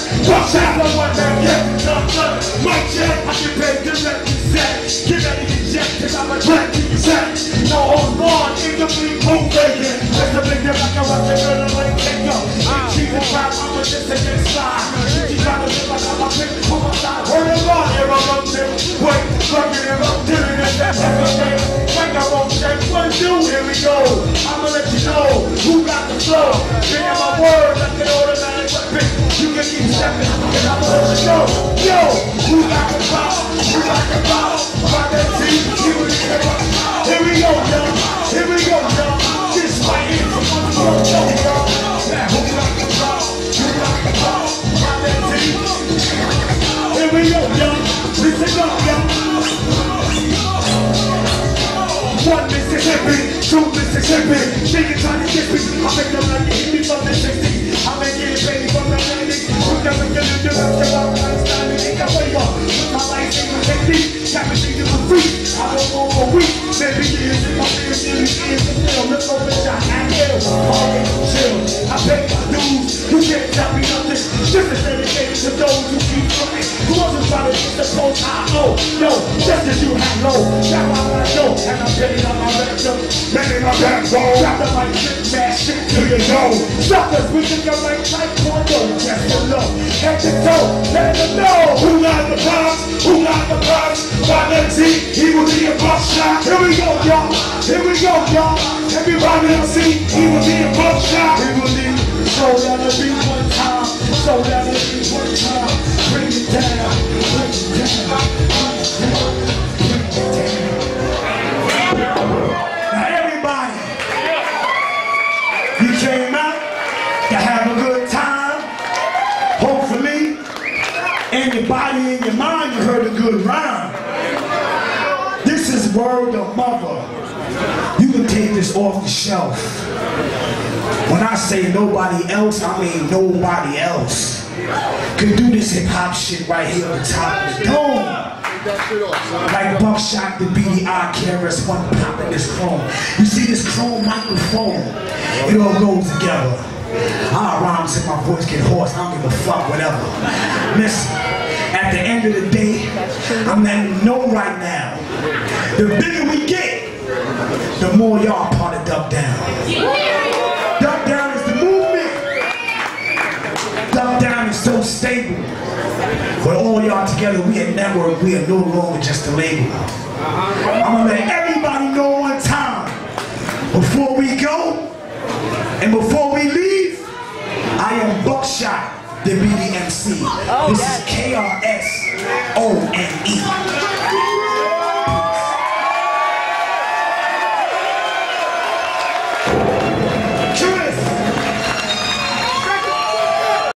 stunned. Watch out, no one man get done. Mic check, I can pay you set. Get ready to jet, cause I'm a track set. No hold on, incomplete move. Just to make them like a rock, they're gonna let it go. Crap, I'm a just Mississippi, two Mississippi. Nigga trying to get me. I make them like hit me from the 60s. I make it baby from the 90s. You never get it, you never get out. I'm standing in the way up. With my life in the technique. Me thinking for free. I don't want for week. Maybe years in my fears, years, years. Still, look over shot and kill. Always chill. I pay my dues. You can't tell me nothing. This is dedicated to those who keep looking. Who wasn't trying to get the post I owe. Oh, Yo, just as you have low. Now I know. And I'm the mic, shit, mad shit to your nose. Suckers, we think I'm like Taekwondo. Yes or no. Head to toe. Let them know. Who got the pops? Who got the pops? By the T, he will be a Buckshot. Here we go, y'all. Here we go, y'all. Everybody MC, he will be a Buckshot. He will be. Slow down the beat one time. Slow down in your body and your mind, you heard a good rhyme. This is word of mother. You can take this off the shelf. When I say nobody else, I mean nobody else. can do this hip hop shit right here on the top of the dome. Like Buckshot, the BDI carries one pop in this chrome. You see this chrome microphone? It all goes together. I rhymes if my voice get hoarse. I don't give a fuck, whatever. Listen, at the end of the day, I'm letting you know right now. The bigger we get, the more y'all part of Duck Down. Duck Down is the movement. Duck Down is so stable. With all y'all together, we a network. We are no longer just a label. I'm gonna let everybody know one time before we go and before we leave. I am Buckshot, the BDMC. Oh, this is KRS O N E.